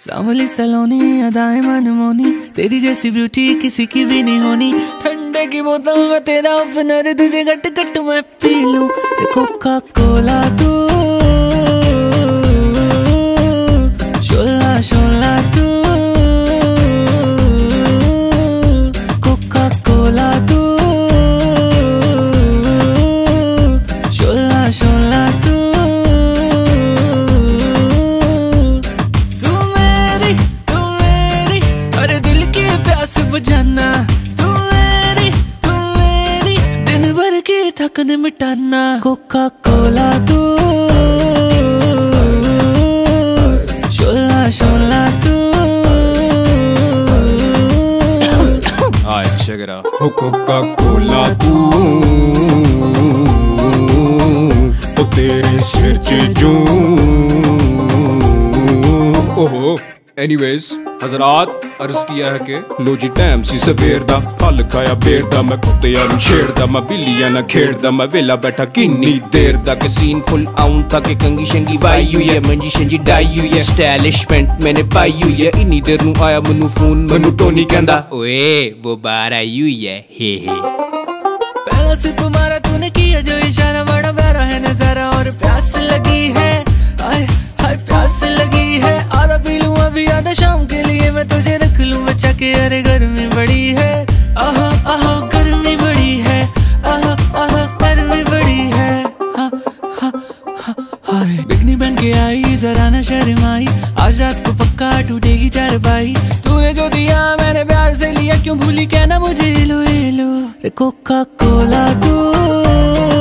सांवली सलोनी, अदाएँ मनमोनी तेरी जैसी ब्यूटी किसी की भी नहीं होनी। ठंडे की बोतल में तेरा अपनर तुझे गट गट मैं पी लूँ। कोका कोला तू। थकन मिटाना। कोका कोला तू। शोला शोला तू। Alright, check it out. Coca Cola तू। ओ तेरे सिर च जू ओहो Anyways, हजरात, अर्ज़ किया है के लो जी टाइम सी सवेर दा, फल खाया बेर दा, मैं कुत्ते यार छेड़ दा, मैं बिल्लियाँ ना खेड़ दा, मैं वेला बैठा किन्नी देर दा के सीन फुल आऊँ था के कंगी शंगी वाई यू है मंजी शंजी डाई यू है स्टाइलिशमेंट मैंने पाई यू है इनी देर नु आया मनु फ़ोन मनु टोनी कहंदा, ओए, वो बार आई यू है हे हे। पहला से तुम्हारा तूने किया, जो इशारा बड़ा प्यारा है, नज़ारा और प्यास लगी है हाय हाय प्यास लगी है आधा पी लूँ अभी आधा शाम के लिए मैं तुझे रख लूँ, बच्चा, के अरे गर्मी बड़ी है। आहा आहा, गर्मी बड़ी है। आहा आहा, गर्मी बड़ी है। हा हा हा, हाय। बिकनी बन के आई, जरा ना शर्माई। आज रात को पक्का टूटेगी चार चारपाई। तूने जो दिया, मैंने प्यार से लिया। क्यों भूली, कहना मुझे लो लो। रे कोका कोला तू।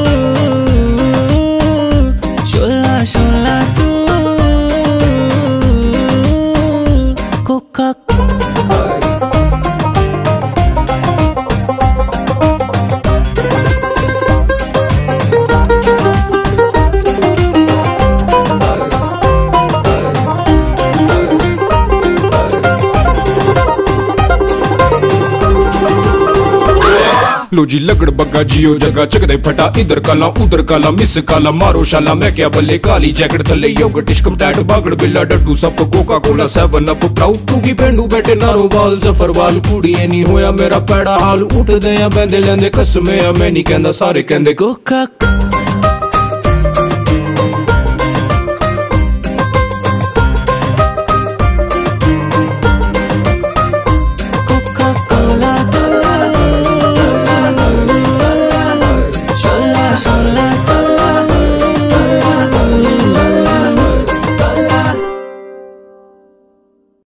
लो जी लगड़ बग्गा जियो जगह चकदे फटा इधर काला उधर काला मिस काला मारो शाला मैं क्या बल्ले काली जैकेट थल्ले योगर्ट टिशकम टैट बागड़ बिल्ला डड्डू सब Coca Cola seven up proud to की पेंडू बैठे नारो वाल ज़फ़र वाल कुड़िए नहीं होया मेरा पैड़ा हाल उठ दे या बैंदे लेंदे कसमे मैं नहीं कहंदा सारे कहंदे कोका